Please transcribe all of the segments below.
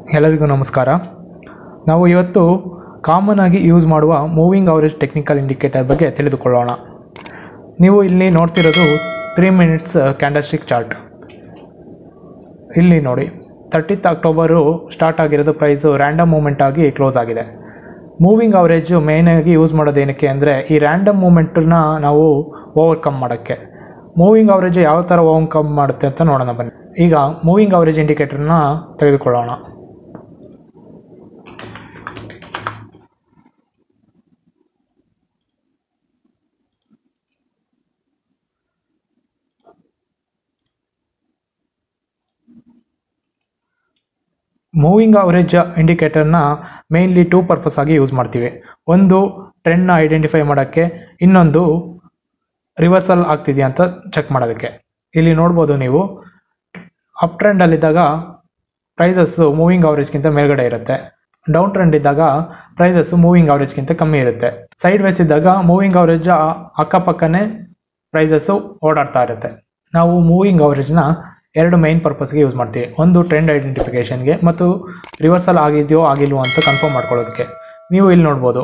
ಎಲ್ಲರಿಗೂ ನಮಸ್ಕಾರ. ನಾವು ಇವತ್ತು ಕಾಮನ್ ಆಗಿ ಯೂಸ್ ಮಾಡುವ ಮೂವಿಂಗ್ ಅವರೇಜ್ ಟೆಕ್ನಿಕಲ್ ಇಂಡಿಕೇಟರ್ ಬಗ್ಗೆ ತಿಳಿದುಕೊಳ್ಳೋಣ. ನೀವು ಇಲ್ಲಿ ನೋಡ್ತಿರೋದು ತ್ರೀ ಮಿನಿಟ್ಸ್ ಕ್ಯಾಂಡಲ್ಸ್ಟಿಕ್ ಚಾರ್ಟ್ ಇಲ್ಲಿ ನೋಡಿ ತರ್ಟಿತ್ ಅಕ್ಟೋಬರು ಸ್ಟಾರ್ಟ್ ಆಗಿರೋದು ಪ್ರೈಸು ರ್ಯಾಂಡಮ್ ಮೂಮೆಂಟ್ ಆಗಿ ಕ್ಲೋಸ್ ಆಗಿದೆ. ಮೂವಿಂಗ್ ಅವರೇಜು ಮೇಯ್ನಾಗಿ ಯೂಸ್ ಮಾಡೋದು ಏನಕ್ಕೆ ಅಂದರೆ, ಈ ರ್ಯಾಂಡಮ್ ಮೂಮೆಂಟನ್ನ ನಾವು ಓವರ್ಕಮ್ ಮಾಡೋಕ್ಕೆ. ಮೂವಿಂಗ್ ಅವರೇಜ್ ಯಾವ ಥರ ಓವರ್ಕಮ್ ಮಾಡುತ್ತೆ ಅಂತ ನೋಡೋಣ ಬನ್ನಿ. ಈಗ ಮೂವಿಂಗ್ ಅವರೇಜ್ ಇಂಡಿಕೇಟರ್ನ ತೆಗೆದುಕೊಳ್ಳೋಣ. ಮೂವಿಂಗ್ ಅವರೇಜ್ ಇಂಡಿಕೇಟರ್ನ ಮೇನ್ಲಿ ಟೂ ಪರ್ಪಸ್ ಆಗಿ ಯೂಸ್ ಮಾಡ್ತೀವಿ. ಒಂದು, ಟ್ರೆಂಡ್ನ ಐಡೆಂಟಿಫೈ ಮಾಡೋಕ್ಕೆ, ಇನ್ನೊಂದು, ರಿವರ್ಸಲ್ ಆಗ್ತಿದೆಯಾ ಅಂತ ಚೆಕ್ ಮಾಡೋದಕ್ಕೆ. ಇಲ್ಲಿ ನೋಡ್ಬೋದು ನೀವು, ಅಪ್ ಟ್ರೆಂಡಲ್ಲಿದ್ದಾಗ ಪ್ರೈಸಸ್ಸು ಮೂವಿಂಗ್ ಅವರೇಜ್ಗಿಂತ ಮೇಲ್ಗಡೆ ಇರುತ್ತೆ. ಡೌನ್ ಟ್ರೆಂಡ್ ಇದ್ದಾಗ ಪ್ರೈಸಸ್ಸು ಮೂವಿಂಗ್ ಅವರೇಜ್ಗಿಂತ ಕಮ್ಮಿ ಇರುತ್ತೆ. ಸೈಡ್ ವೈಸ್ ಇದ್ದಾಗ ಮೂವಿಂಗ್ ಅವರೇಜ್ ಅಕ್ಕಪಕ್ಕನೇ ಪ್ರೈಸಸ್ಸು ಓಡಾಡ್ತಾ ಇರುತ್ತೆ. ನಾವು ಮೂವಿಂಗ್ ಅವರೇಜ್ನ ಎರಡು ಮೈನ್ ಪರ್ಪಸ್ಗೆ ಯೂಸ್ ಮಾಡ್ತೀವಿ. ಒಂದು ಟ್ರೆಂಡ್ ಐಡೆಂಟಿಫಿಕೇಷನ್ಗೆ ಮತ್ತು ರಿವರ್ಸಲ್ ಆಗಿದೆಯೋ ಆಗಿಲ್ವೋ ಅಂತ ಕನ್ಫರ್ಮ್ ಮಾಡ್ಕೊಳ್ಳೋದಕ್ಕೆ. ನೀವು ಇಲ್ಲಿ ನೋಡ್ಬೋದು.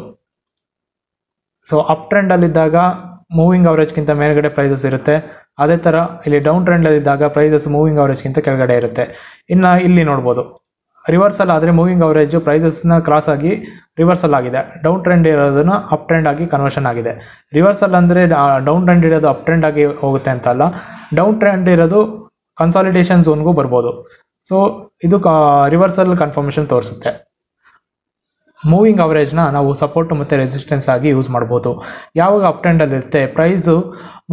ಸೊ ಅಪ್ ಟ್ರೆಂಡಲ್ಲಿದ್ದಾಗ ಮೂವಿಂಗ್ ಅವರೇಜ್ಗಿಂತ ಮೇಲ್ಗಡೆ ಪ್ರೈಸಸ್ ಇರುತ್ತೆ. ಅದೇ ಥರ ಇಲ್ಲಿ ಡೌನ್ ಟ್ರೆಂಡಲ್ಲಿದ್ದಾಗ ಪ್ರೈಸಸ್ ಮೂವಿಂಗ್ ಅವರೇಜ್ಗಿಂತ ಕೆಳಗಡೆ ಇರುತ್ತೆ. ಇನ್ನು ಇಲ್ಲಿ ನೋಡ್ಬೋದು. ರಿವರ್ಸಲ್ ಆದರೆ ಮೂವಿಂಗ್ ಅವರೇಜು ಪ್ರೈಸಸ್ನ ಕ್ರಾಸ್ ಆಗಿ ರಿವರ್ಸಲ್ ಆಗಿದೆ. ಡೌನ್ ಟ್ರೆಂಡ್ ಇರೋದನ್ನ ಅಪ್ ಟ್ರೆಂಡ್ ಆಗಿ ಕನ್ವರ್ಷನ್ ಆಗಿದೆ. ರಿವರ್ಸಲ್ ಅಂದರೆ ಡೌನ್ ಟ್ರೆಂಡ್ ಇರೋದು ಅಪ್ ಟ್ರೆಂಡ್ ಆಗಿ ಹೋಗುತ್ತೆ ಅಂತ ಅಲ್ಲ. ಡೌನ್ ಟ್ರೆಂಡ್ ಇರೋದು ಕನ್ಸಾಲಿಡೇಷನ್ ಝೋನ್ಗೂ ಬರ್ಬೋದು. ಸೊ ಇದು ರಿವರ್ಸಲ್ ಕನ್ಫರ್ಮೇಷನ್ ತೋರಿಸುತ್ತೆ. ಮೂವಿಂಗ್ ಅವರೇಜ್ನ ನಾವು ಸಪೋರ್ಟ್ ಮತ್ತು ರೆಸಿಸ್ಟೆನ್ಸ್ ಆಗಿ ಯೂಸ್ ಮಾಡ್ಬೋದು. ಯಾವಾಗ ಅಪ್ ಟ್ರೆಂಡಲ್ಲಿರುತ್ತೆ ಪ್ರೈಸು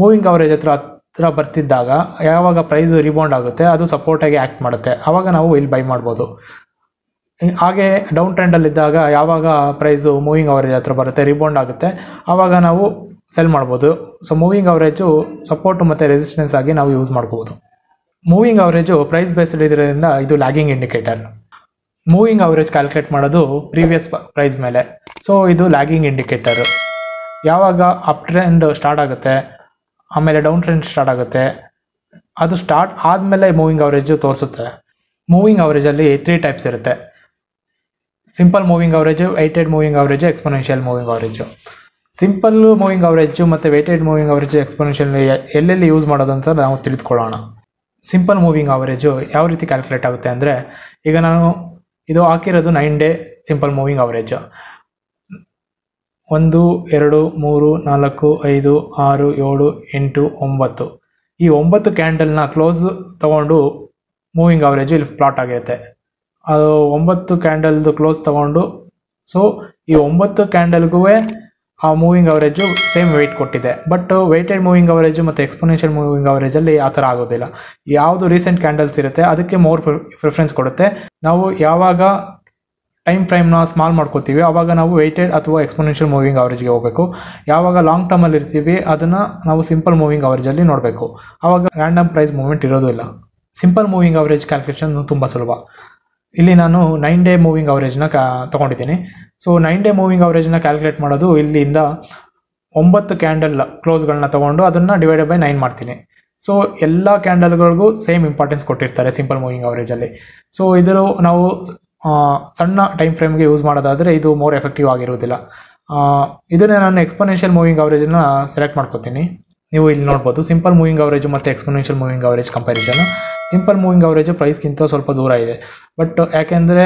ಮೂವಿಂಗ್ ಅವರೇಜ್ ಹತ್ರ ಹತ್ರ ಬರ್ತಿದ್ದಾಗ, ಯಾವಾಗ ಪ್ರೈಸು ರಿಬೌಂಡ್ ಆಗುತ್ತೆ, ಅದು ಸಪೋರ್ಟಾಗಿ ಆ್ಯಕ್ಟ್ ಮಾಡುತ್ತೆ. ಆವಾಗ ನಾವು ಇಲ್ಲಿ ಬೈ ಮಾಡ್ಬೋದು. ಹಾಗೆ ಡೌನ್ ಟ್ರೆಂಡಲ್ಲಿದ್ದಾಗ ಯಾವಾಗ ಪ್ರೈಸು ಮೂವಿಂಗ್ ಅವರೇಜ್ ಹತ್ರ ಬರುತ್ತೆ ರಿಬೌಂಡ್ ಆಗುತ್ತೆ ಆವಾಗ ನಾವು ಸೆಲ್ ಮಾಡ್ಬೋದು. ಸೊ ಮೂವಿಂಗ್ ಅವರೇಜು ಸಪೋರ್ಟ್ ಮತ್ತು ರೆಸಿಸ್ಟೆನ್ಸ್ ಆಗಿ ನಾವು ಯೂಸ್ ಮಾಡ್ಕೋಬೋದು ಮೂವಿಂಗ್ ಅವರೇಜು ಪ್ರೈಸ್ ಬೇಸ್ಡ್ ಇರೋದ್ರಿಂದ ಇದು lagging indicator moving average calculate ಮಾಡೋದು ಪ್ರೀವಿಯಸ್ ಪ್ರೈಸ್ ಮೇಲೆ. ಸೊ ಇದು ಲ್ಯಾಗಿಂಗ್ ಇಂಡಿಕೇಟರ್ ಯಾವಾಗ ಅಪ್ ಟ್ರೆಂಡ್ ಸ್ಟಾರ್ಟ್ ಆಗುತ್ತೆ, ಆಮೇಲೆ ಡೌನ್ ಟ್ರೆಂಡ್ ಸ್ಟಾರ್ಟ್ ಆಗುತ್ತೆ, ಅದು ಸ್ಟಾರ್ಟ್ ಆದಮೇಲೆ ಮೂವಿಂಗ್ ಅವರೇಜು ತೋರಿಸುತ್ತೆ. ಮೂವಿಂಗ್ ಅವರೇಜಲ್ಲಿ ತ್ರೀ ಟೈಪ್ಸ್ ಇರುತ್ತೆ. Simple moving average weighted moving average exponential moving average simple moving average ಮತ್ತು ವೈಟೆಡ್ ಮೂವಿಂಗ್ ಅವರೇಜು ಎಕ್ಸ್ಪೊನೆನ್ಷಿಯಲ್ ಎಲ್ಲೆಲ್ಲಿ ಯೂಸ್ ಮಾಡೋದಂತ ನಾವು ತಿಳಿದುಕೊಳ್ಳೋಣ. ಸಿಂಪಲ್ ಮೂವಿಂಗ್ ಅವರೇಜು ಯಾವ ರೀತಿ ಕ್ಯಾಲ್ಕುಲೇಟ್ ಆಗುತ್ತೆ ಅಂದರೆ, ಈಗ ನಾನು ಇದು ಹಾಕಿರೋದು nine day simple moving average ಒಂದು, ಎರಡು, ಮೂರು, ನಾಲ್ಕು, ಐದು, ಆರು, ಏಳು, ಎಂಟು, ಒಂಬತ್ತು. ಈ ಒಂಬತ್ತು ಕ್ಯಾಂಡಲ್ನ ಕ್ಲೋಸ್ ತೊಗೊಂಡು ಮೂವಿಂಗ್ ಅವರೇಜು ಇಲ್ಲಿ ಪ್ಲಾಟ್ ಆಗಿರುತ್ತೆ. ಅದು ಒಂಬತ್ತು ಕ್ಯಾಂಡಲ್ದು ಕ್ಲೋಸ್ ತೊಗೊಂಡು ಸೊ ಈ ಒಂಬತ್ತು ಕ್ಯಾಂಡಲ್ಗೂ ಆ ಮೂವಿಂಗ್ ಅವರೇಜು ಸೇಮ್ ವೆಯ್ಟ್ ಕೊಟ್ಟಿದೆ. ಬಟ್ ವೆಯ್ಟೆಡ್ ಮೂವಿಂಗ್ ಅವರೇಜು ಮತ್ತು ಎಕ್ಸ್ಪೊನೆನ್ಷಿಯಲ್ ಮೂವಿಂಗ್ ಅವರೇಜಲ್ಲಿ ಆ ಥರ ಆಗೋದಿಲ್ಲ. ಯಾವುದು ರೀಸೆಂಟ್ ಕ್ಯಾಂಡಲ್ಸ್ ಇರುತ್ತೆ, ಅದಕ್ಕೆ ಮೋರ್ ಪ್ರಿಫರೆನ್ಸ್ ಕೊಡುತ್ತೆ. ನಾವು ಯಾವಾಗ ಟೈಮ್ ಫ್ರೈಮ್ನ ಸ್ಮಾಲ್ ಮಾಡ್ಕೋತೀವಿ ಆವಾಗ ನಾವು ವೆಯ್ಟೆಡ್ ಅಥವಾ ಎಕ್ಸ್ಪೊನೆನ್ಷಿಯಲ್ ಮೂವಿಂಗ್ ಅವರೇಜ್ಗೆ ಹೋಗಬೇಕು. ಯಾವಾಗ ಲಾಂಗ್ ಟರ್ಮಲ್ಲಿ ಇರ್ತೀವಿ, ಅದನ್ನು ನಾವು ಸಿಂಪಲ್ ಮೂವಿಂಗ್ ಅವರೇಜಲ್ಲಿ ನೋಡಬೇಕು. ಆವಾಗ ರ್ಯಾಂಡಮ್ ಪ್ರೈಸ್ ಮೂವ್ಮೆಂಟ್ ಇರೋದಿಲ್ಲ. ಸಿಂಪಲ್ ಮೂವಿಂಗ್ ಅವರೇಜ್ ಕ್ಯಾಲ್ಕುಲೇಷನ್ ತುಂಬ ಸುಲಭ. ಇಲ್ಲಿ ನಾನು ನೈನ್ ಡೇ ಮೂವಿಂಗ್ ಅವರೇಜ್ನ ಕ್ಯಾ ತೊಗೊಂಡಿದ್ದೀನಿ. ಸೊ ನೈನ್ ಡೇ ಮೂವಿಂಗ್ ಅವರೇಜ್ನ ಕ್ಯಾಲ್ಕುಲೇಟ್ ಮಾಡೋದು ಇಲ್ಲಿಂದ ಒಂಬತ್ತು ಕ್ಯಾಂಡಲ್ ಕ್ಲೋಸ್ಗಳನ್ನ ತೊಗೊಂಡು ಅದನ್ನು ಡಿವೈಡೆಡ್ ಬೈ ನೈನ್ ಮಾಡ್ತೀನಿ. ಸೊ ಎಲ್ಲ ಕ್ಯಾಂಡಲ್ಗಳಿಗೂ ಸೇಮ್ ಇಂಪಾರ್ಟೆನ್ಸ್ ಕೊಟ್ಟಿರ್ತಾರೆ ಸಿಂಪಲ್ ಮೂವಿಂಗ್ ಅವರೇಜಲ್ಲಿ ಸೊ ಇದರ ನಾವು ಸಣ್ಣ ಟೈಮ್ ಫ್ರೇಮ್ಗೆ ಯೂಸ್ ಮಾಡೋದಾದರೆ ಇದು ಮೋರ್ ಎಫೆಕ್ಟಿವ್ ಆಗಿರುವುದಿಲ್ಲ. ಇದನ್ನೇ ನಾನು ಎಕ್ಸ್ಪೊನೆನ್ಷಿಯಲ್ ಮೂವಿಂಗ್ ಅವರೇಜನ್ನು ಸೆಲೆಕ್ಟ್ ಮಾಡ್ಕೋತೀನಿ. ನೀವು ಇಲ್ಲಿ ನೋಡ್ಬೋದು ಸಿಂಪಲ್ ಮೂವಿಂಗ್ ಅವರೇಜು ಮತ್ತು exponential moving average comparison simple moving average ಪ್ರೈಸ್ಗಿಂತ ಸ್ವಲ್ಪ ದೂರ ಇದೆ. ಬಟ್ ಯಾಕೆಂದರೆ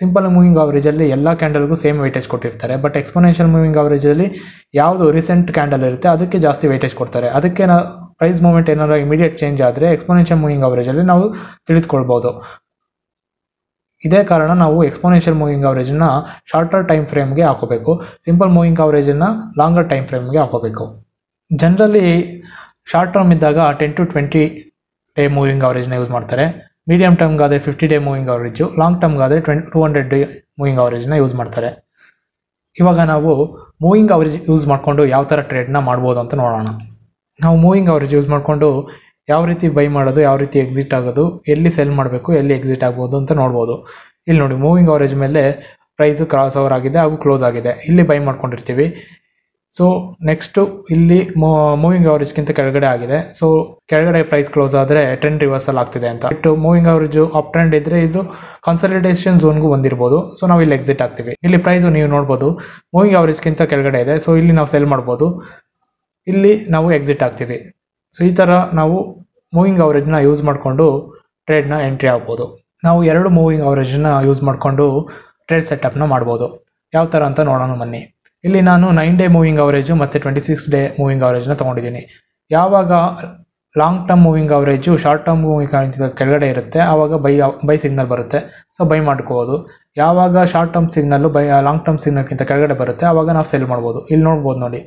ಸಿಂಪಲ್ ಮೂವಿಂಗ್ ಅವರೇಜಲ್ಲಿ ಎಲ್ಲ ಕ್ಯಾಂಡಲ್ಗೂ ಸೇಮ್ ವೆಯ್ಟೇಜ್ ಕೊಟ್ಟಿರ್ತಾರೆ. ಬಟ್ ಎಕ್ಸ್ಪೊನೆನ್ಷಿಯಲ್ ಮೂವಿಂಗ್ ಅವರೇಜಲ್ಲಿ ಯಾವುದು ರೀಸೆಂಟ್ ಕ್ಯಾಂಡಲ್ ಇರುತ್ತೆ, ಅದಕ್ಕೆ ಜಾಸ್ತಿ ವೆಯ್ಟೇಜ್ ಕೊಡ್ತಾರೆ. ಅದಕ್ಕೆ ನಾವು ಪ್ರೈಸ್ ಮೂಮೆಂಟ್ ಏನಾದ್ರು ಇಮಿಡಿಯೇಟ್ ಚೇಂಜ್ ಆದರೆ ಎಕ್ಸ್ಪೊನೆನ್ಷಿಯಲ್ ಮೂವಿಂಗ್ ಅವರೇಜಲ್ಲಿ ನಾವು ತಿಳಿದುಕೊಳ್ಬೋದು. ಇದೇ ಕಾರಣ ನಾವು ಎಕ್ಸ್ಪೊನೆನ್ಷಿಯಲ್ ಮೂವಿಂಗ್ ಅವರೇಜನ್ನ ಶಾರ್ಟರ್ ಟೈಮ್ ಫ್ರೇಮ್ಗೆ ಹಾಕೋಬೇಕು. ಸಿಂಪಲ್ ಮೂವಿಂಗ್ ಅವರೇಜನ್ನು ಲಾಂಗರ್ ಟೈಮ್ ಫ್ರೇಮ್ಗೆ ಹಾಕೋಬೇಕು. ಜನರಲಿ ಶಾರ್ಟ್ ಟರ್ಮ್ ಇದ್ದಾಗ ten to twenty day moving ಅವರೇಜ್ನ use ಮಾಡ್ತಾರೆ. Medium ಟರ್ಮ್ಗಾದರೆ fifty day moving average long ಟರ್ಮ್ಗಾದರೆ twenty two hundred day moving ಅವರೇಜ್ನ use ಮಾಡ್ತಾರೆ. ಇವಾಗ ನಾವು ಮೂವಿಂಗ್ ಅವರೇಜ್ ಯೂಸ್ ಮಾಡಿಕೊಂಡು ಯಾವ ಥರ ಟ್ರೇಡ್ನ ಮಾಡ್ಬೋದು ಅಂತ ನೋಡೋಣ. ನಾವು ಮೂವಿಂಗ್ ಅವರೇಜ್ ಯೂಸ್ ಮಾಡಿಕೊಂಡು ಯಾವ ರೀತಿ ಬೈ ಮಾಡೋದು, ಯಾವ ರೀತಿ ಎಕ್ಸಿಟ್ ಆಗೋದು, ಎಲ್ಲಿ ಸೆಲ್ ಮಾಡಬೇಕು, ಎಲ್ಲಿ ಎಕ್ಸಿಟ್ ಆಗ್ಬೋದು ಅಂತ ನೋಡ್ಬೋದು. ಇಲ್ಲಿ ನೋಡಿ ಮೂವಿಂಗ್ ಅವರೇಜ್ ಮೇಲೆ ಪ್ರೈಸು ಕ್ರಾಸ್ ಓವರ್ ಆಗಿದೆ ಹಾಗೂ ಕ್ಲೋಸ್ ಆಗಿದೆ. ಇಲ್ಲಿ ಬೈ ಮಾಡ್ಕೊಂಡಿರ್ತೀವಿ. ಸೊ ನೆಕ್ಸ್ಟು ಇಲ್ಲಿ ಮೂವಿಂಗ್ ಅವರೇಜ್ಗಿಂತ ಕೆಳಗಡೆ ಆಗಿದೆ. ಸೊ ಕೆಳಗಡೆ ಪ್ರೈಸ್ ಕ್ಲೋಸ್ ಆದರೆ ಟ್ರೆಂಡ್ ರಿವರ್ಸಲ್ ಆಗ್ತಿದೆ ಅಂತ. But moving average up trend ಇದ್ದರೆ ಇದು ಕನ್ಸಲ್ಟೇಷನ್ ಝೋನ್ಗೂ ಬಂದಿರ್ಬೋದು. ಸೊ ನಾವು ಇಲ್ಲಿ ಎಕ್ಸಿಟ್ ಆಗ್ತೀವಿ. ಇಲ್ಲಿ ಪ್ರೈಸು ನೀವು ನೋಡ್ಬೋದು. ಮೂವಿಂಗ್ ಅವರೇಜ್ಗಿಂತ ಕೆಳಗಡೆ ಇದೆ. ಸೊ ಇಲ್ಲಿ ನಾವು ಸೆಲ್ ಮಾಡ್ಬೋದು. ಇಲ್ಲಿ ನಾವು ಎಕ್ಸಿಟ್ ಆಗ್ತೀವಿ. ಸೊ ಈ ಥರ ನಾವು ಮೂವಿಂಗ್ ಅವರೇಜ್ನ ಯೂಸ್ ಮಾಡಿಕೊಂಡು ಟ್ರೇಡ್ನ ಎಂಟ್ರಿ ಆಗ್ಬೋದು. ನಾವು ಎರಡು ಮೂವಿಂಗ್ ಅವರೇಜ್ನ ಯೂಸ್ ಮಾಡಿಕೊಂಡು ಟ್ರೇಡ್ ಸೆಟಪ್ನ ಮಾಡ್ಬೋದು. ಯಾವ ಥರ ಅಂತ ನೋಡೋಣ ಬನ್ನಿ. ಇಲ್ಲಿ ನಾನು ನೈನ್ ಡೇ ಮೂವಿಂಗ್ ಅವರೇಜು ಮತ್ತು ಟ್ವೆಂಟಿ ಸಿಕ್ಸ್ ಡೇ ಮೂವಿಂಗ್ ಅವರೇಜ್ನ ತೊಗೊಂಡಿದ್ದೀನಿ. ಯಾವಾಗ long term moving average short term moving average ಕೆಳಗಡೆ ಇರುತ್ತೆ ಆವಾಗ ಬೈ ಬೈ ಸಿಗ್ನಲ್ ಬರುತ್ತೆ. ಸೊ ಬೈ ಮಾಡ್ಕೋಬೋದು. ಯಾವಾಗ short term signal buy long term ಸಿಗ್ನಲ್ಗಿಂತ ಕೆಳಗಡೆ ಬರುತ್ತೆ ಆವಾಗ ನಾವು ಸೆಲ್ ಮಾಡ್ಬೋದು. ಇಲ್ಲಿ ನೋಡ್ಬೋದು ನೋಡಿ.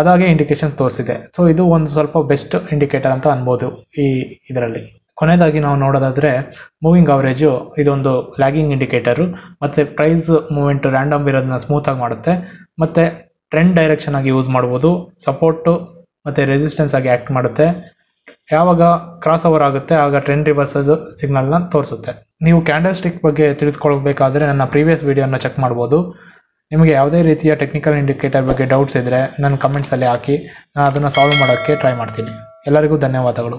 ಅದಾಗೆ ಇಂಡಿಕೇಶನ್ ತೋರಿಸಿದೆ. ಸೊ ಇದು ಒಂದು ಸ್ವಲ್ಪ ಬೆಸ್ಟ್ ಇಂಡಿಕೇಟರ್ ಅಂತ ಅನ್ಬೋದು ಈ ಇದರಲ್ಲಿ. ಕೊನೆಯದಾಗಿ ನಾವು ನೋಡೋದಾದರೆ ಮೂವಿಂಗ್ ಅವರೇಜು ಇದೊಂದು ಲ್ಯಾಗಿಂಗ್ ಇಂಡಿಕೇಟರು ಮತ್ತು ಪ್ರೈಸ್ ಮೂಮೆಂಟ್ ರ್ಯಾಂಡಮ್ ಇರೋದನ್ನ ಸ್ಮೂತಾಗಿ ಮಾಡುತ್ತೆ. ಮತ್ತು ಟ್ರೆಂಡ್ ಡೈರೆಕ್ಷನ್ ಆಗಿ ಯೂಸ್ ಮಾಡ್ಬೋದು ಸಪೋರ್ಟು ಮತ್ತು ರೆಸಿಸ್ಟೆನ್ಸ್ ಆಗಿ ಆ್ಯಕ್ಟ್ ಮಾಡುತ್ತೆ. ಯಾವಾಗ ಕ್ರಾಸ್ ಓವರ್ ಆಗುತ್ತೆ, ಆಗ ಟ್ರೆಂಡ್ ರಿವರ್ಸಸ್ ಸಿಗ್ನಲ್ನ ತೋರಿಸುತ್ತೆ. ನೀವು ಕ್ಯಾಂಡಲ್ ಸ್ಟಿಕ್ ಬಗ್ಗೆ ತಿಳಿದುಕೊಳ್ಬೇಕಾದ್ರೆ ನನ್ನ ಪ್ರೀವಿಯಸ್ ವೀಡಿಯೋನ ಚೆಕ್ ಮಾಡ್ಬೋದು. ನಿಮಗೆ ಯಾವುದೇ ರೀತಿಯ ಟೆಕ್ನಿಕಲ್ ಇಂಡಿಕೇಟರ್ ಬಗ್ಗೆ ಡೌಟ್ಸ್ ಇದ್ದರೆ ನನ್ನ ಕಮೆಂಟ್ಸಲ್ಲಿ ಹಾಕಿ, ನಾನು ಅದನ್ನು ಸಾಲ್ವ್ ಮಾಡೋಕ್ಕೆ ಟ್ರೈ ಮಾಡ್ತೀನಿ. ಎಲ್ಲರಿಗೂ ಧನ್ಯವಾದಗಳು.